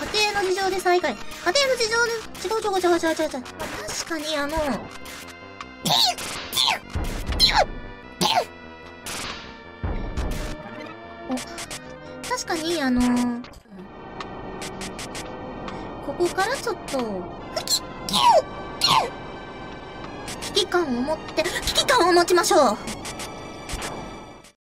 家庭の事情で再開。家庭の事情で、違う違う違う違う違う違う。確かにあの、お確かにあのここからちょっと、危機感を持って、危機感を持ちましょう